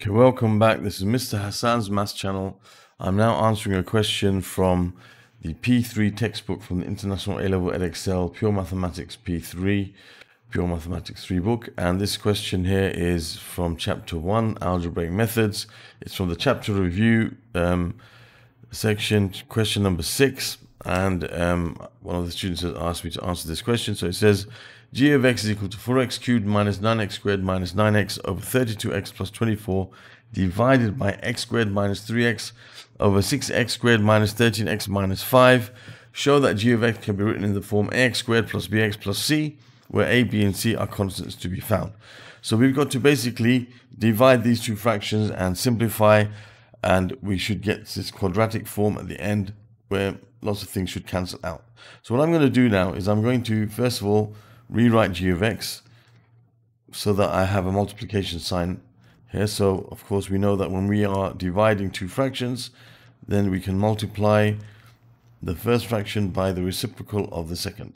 Okay, welcome back. This is Mr. Hassaan's Maths channel. I'm now answering a question from the P3 textbook from the International A-Level Edexcel Pure Mathematics P3, Pure Mathematics 3 book. And this question here is from chapter 1, Algebraic Methods. It's from the chapter review um, section, question number 6. And um, one of the students has asked me to answer this question. So it says, g of x is equal to 4x cubed minus 9x squared minus 9x over 32x plus 24 divided by x squared minus 3x over 6x squared minus 13x minus 5. Show that g of x can be written in the form ax squared plus bx plus c, where a, b, and c are constants to be found. So we've got to basically divide these two fractions and simplify, and we should get this quadratic form at the end where lots of things should cancel out. So what I'm going to do now is I'm going to, first of all, rewrite g of x so that I have a multiplication sign here. So of course we know that when we are dividing two fractions, then we can multiply the first fraction by the reciprocal of the second.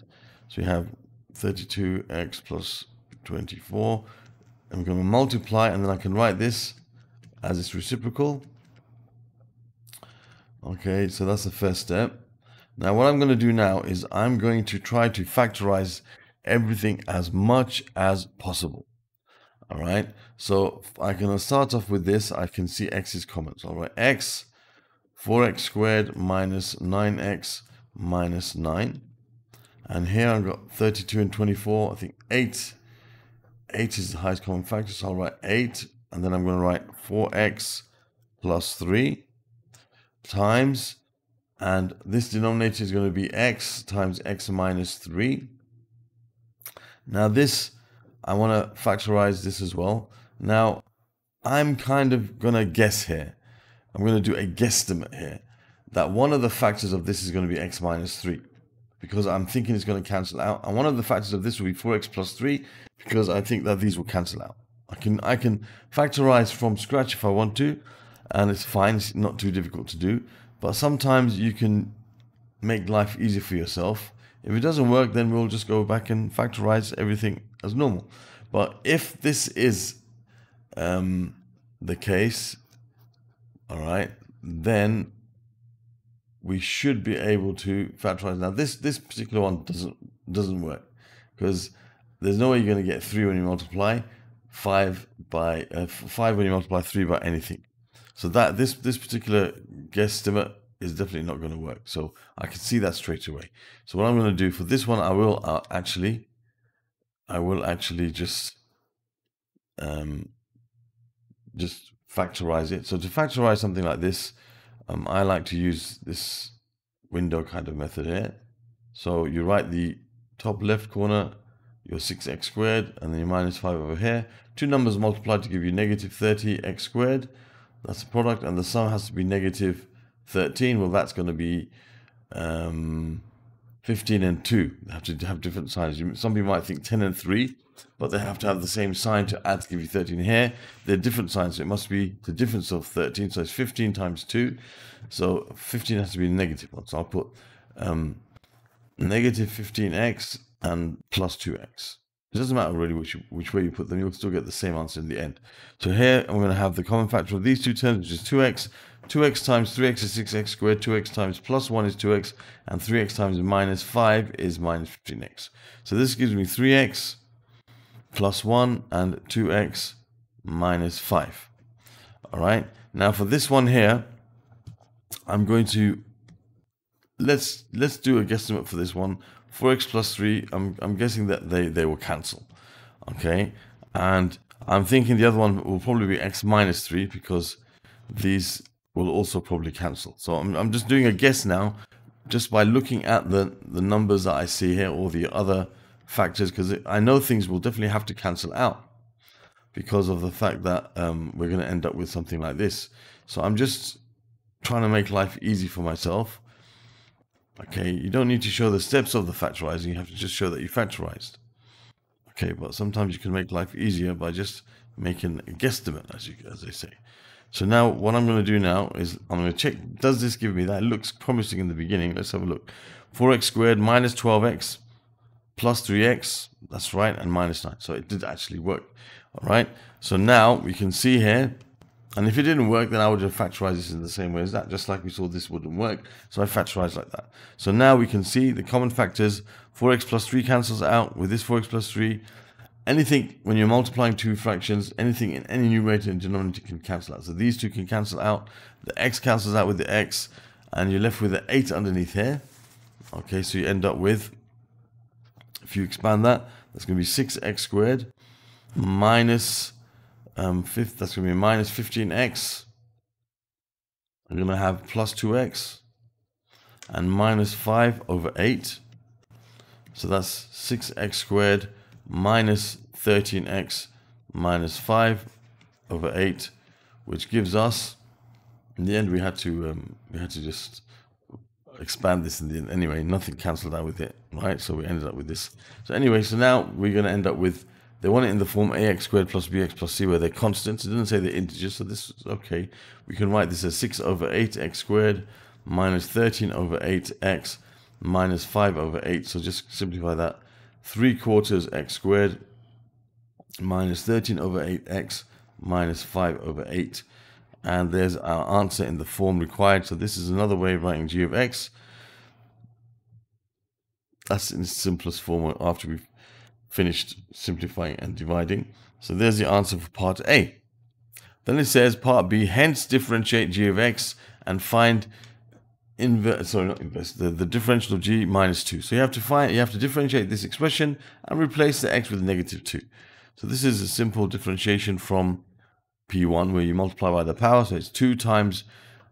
So we have 32x plus 24. I'm going to multiply and then I can write this as its reciprocal. Okay, so that's the first step. Now what I'm going to do now is I'm going to try to factorize everything as much as possible. All right. So I can start off with this. I can see x is common. All right. x, 4x squared minus 9x minus 9. And here I've got 32 and 24. I think 8. 8 is the highest common factor. So I'll write 8. And then I'm going to write 4x plus 3 times. And this denominator is going to be x times x minus 3 now this, I want to factorize this as well. Now, I'm kind of going to guess here. I'm going to do a guesstimate here that one of the factors of this is going to be x minus 3 because I'm thinking it's going to cancel out. And one of the factors of this will be 4x plus 3 because I think that these will cancel out. I can I can factorize from scratch if I want to, and it's fine. It's not too difficult to do. But sometimes you can make life easier for yourself if it doesn't work, then we'll just go back and factorize everything as normal. But if this is um, the case, all right, then we should be able to factorize. Now, this this particular one doesn't doesn't work because there's no way you're going to get three when you multiply five by uh, five when you multiply three by anything. So that this this particular guesstimate is definitely not going to work. So I can see that straight away. So what I'm going to do for this one, I will uh, actually, I will actually just, um, just factorize it. So to factorize something like this, um, I like to use this window kind of method here. So you write the top left corner, your 6x squared, and then your minus 5 over here. Two numbers multiplied to give you negative 30x squared. That's the product, and the sum has to be negative 13, well, that's going to be um, 15 and 2. They have to have different signs. Some people might think 10 and 3, but they have to have the same sign to add to give you 13 here. They're different signs, so it must be the difference of 13. So it's 15 times 2. So 15 has to be negative one. So I'll put um, negative 15x and plus 2x. It doesn't matter really which which way you put them, you'll still get the same answer in the end. So here I'm going to have the common factor of these two terms, which is 2x 2x times 3x is 6x squared, 2x times plus 1 is 2x, and 3x times minus 5 is minus 15x. So this gives me 3x plus 1 and 2x minus 5. All right. Now for this one here, I'm going to let's let's do a guesstimate for this one. 4x plus 3, I'm I'm guessing that they they will cancel. Okay? And I'm thinking the other one will probably be x minus 3 because these will also probably cancel. So I'm, I'm just doing a guess now, just by looking at the, the numbers that I see here or the other factors, because I know things will definitely have to cancel out because of the fact that um, we're going to end up with something like this. So I'm just trying to make life easy for myself. Okay, you don't need to show the steps of the factorizing, you have to just show that you factorized. Okay, but sometimes you can make life easier by just making a guesstimate, as you as they say. So now what I'm going to do now is I'm going to check, does this give me that? It looks promising in the beginning. Let's have a look. 4x squared minus 12x plus 3x, that's right, and minus 9. So it did actually work. All right. So now we can see here And if it didn't work, then I would have factorized this in the same way as that, just like we saw this wouldn't work. So I factorized like that. So now we can see the common factors. 4x plus 3 cancels out with this 4x plus 3. Anything, when you're multiplying two fractions, anything in any numerator and denominator can cancel out. So these two can cancel out. The x cancels out with the x, and you're left with the 8 underneath here. Okay, so you end up with, if you expand that, that's going to be 6x squared minus um, fifth, that's going to be minus 15x. I'm going to have plus 2x and minus 5 over 8. So that's 6x squared minus 13x minus 5 over 8, which gives us, in the end, we had to um, we had to just expand this in the end. Anyway, nothing cancelled out with it, right? So we ended up with this. So anyway, so now we're going to end up with they want it in the form ax squared plus bx plus c where they're constants. It doesn't say they're integers, so this is okay. We can write this as 6 over 8x squared minus 13 over 8x minus 5 over 8. So just simplify that. 3 quarters x squared minus 13 over 8x minus 5 over 8. And there's our answer in the form required. So this is another way of writing g of x. That's in simplest form after we've finished simplifying and dividing. So there's the answer for part A. Then it says part B, hence differentiate g of x and find inverse, sorry, not inverse, the, the differential of g minus 2. So you have to find, you have to differentiate this expression and replace the x with negative 2. So this is a simple differentiation from P1 where you multiply by the power. So it's 2 times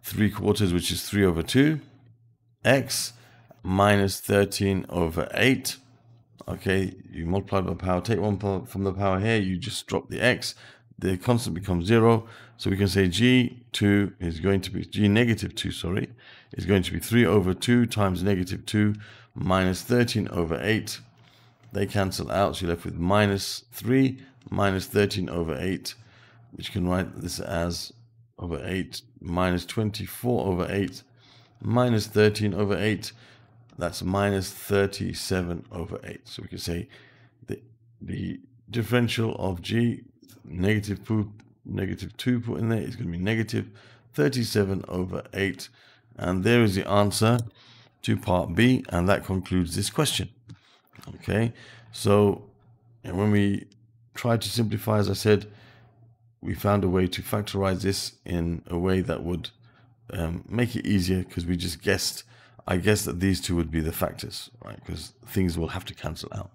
3 quarters, which is 3 over 2, x minus 13 over 8 okay, you multiply by power, take one from the power here, you just drop the x, the constant becomes zero. So we can say g2 is going to be, g negative 2, sorry, is going to be 3 over 2 times negative 2 minus 13 over 8. They cancel out, so you're left with minus 3 minus 13 over 8, which you can write this as over 8 minus 24 over 8 minus 13 over 8 that's minus 37 over 8. So we can say the, the differential of g, negative, negative 2 put in there is going to be negative 37 over 8. And there is the answer to part B. And that concludes this question. Okay, so and when we tried to simplify, as I said, we found a way to factorize this in a way that would um, make it easier because we just guessed I guess that these two would be the factors, right? Because things will have to cancel out.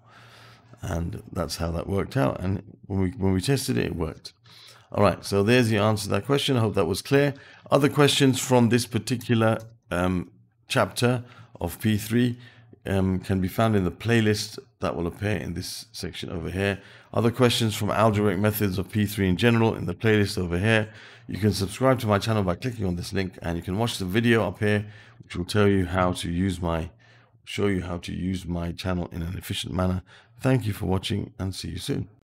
And that's how that worked out. And when we when we tested it, it worked. All right, so there's the answer to that question. I hope that was clear. Other questions from this particular um, chapter of P3 um, can be found in the playlist that will appear in this section over here. Other questions from algebraic methods of P3 in general in the playlist over here. You can subscribe to my channel by clicking on this link and you can watch the video up here which will tell you how to use my show you how to use my channel in an efficient manner. Thank you for watching and see you soon.